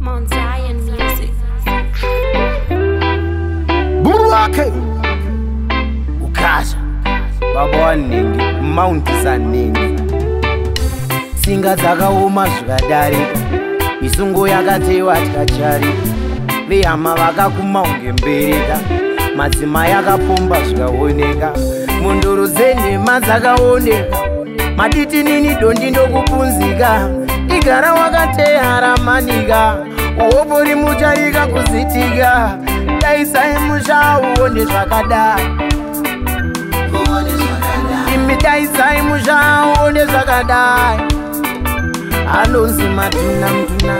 Mount Zion Music. buruwake ukasha baba waningi mountisa ningi tsinga dzakaoma zvikadarika misungo yakatewa tikachari. Vehama vakakumaunge mbereka madzimai akapomba zvikaoneka. Munduru dzenhema dzakaoneka. Maditi nini dondi ndokupunzika igara wakatehara manika uopori muchaika kuzitika daisai musha uone zvakadai imi daisai musha uone zvakadai anonzi matuna mtuna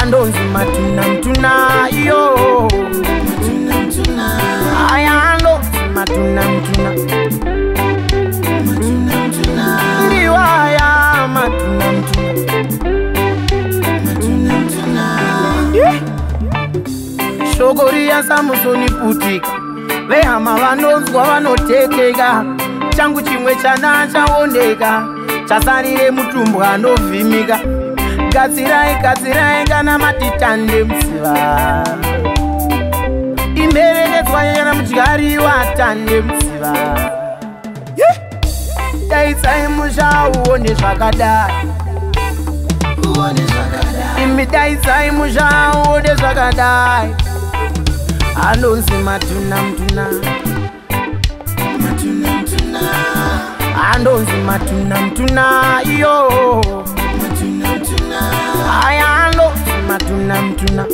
anonzi matuna mtuna iyo shoko riya samusoni putika vehama vanonzwa vanotekeka. Changu chimwe chana chaoneka chasarire mutumbwa anovhimika. Gadzirai gadzirai kana matitande musiva imherekedzwa nyana mudyari watande musiva Yeah. daisai musha uone zvakadai imi daisai musha uone zvakadai anonzi matuna mtuna. Anonzi matuna mtuna iyo. Aya anonzi matuna mtuna.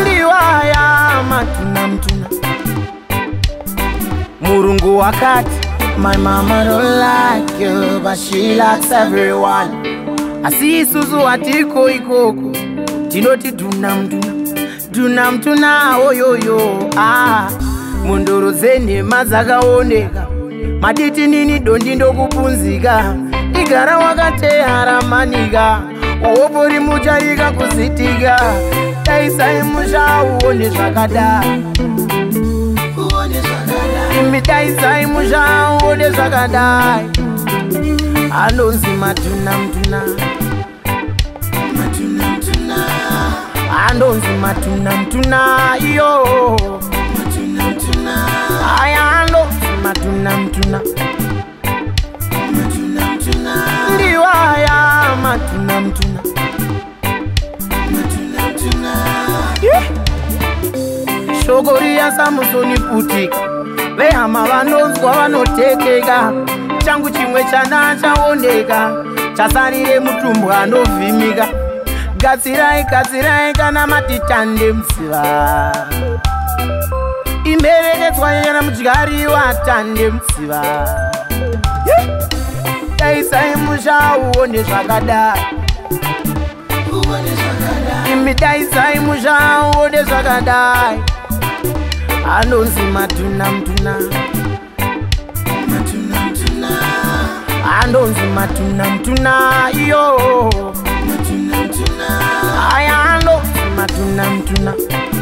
Ndiwaya matuna mtuna. Murungu wakati my mama don't like you but she likes everyone asi isusu hatiko ikoko. Tinoti dhuna mtuna dhuna mtuna oyoyo ah. munduru dzenhema dzakaoneka. Maditi nini dondi ndokupunzika? Igara wakatehara manika uopori muchaika kuzitika. Daisai musha uone zvakadai imi daisai musha uone zvakadai anonzi matuna mtuna anonzi matuna mtuna iyo. Aya anonzi matuna mtuna ndiwaya matuna mtuna shoko riya samusoni putika. Vehama vanonzwa vanotekeka changu chimwe chana chaoneka chasarire mutumbwa anovhimika gadzirai gadzirai kana matitande musiva imherekedzwa nyana mudyari watande musiva Yeah. daisai musha uone zvakadai imi daisai musha uone zvakadai anonzi matuna mtuna anonzi matuna mtuna iyo. Aya anonzi matuna mtuna. Ndiwaya matuna mtuna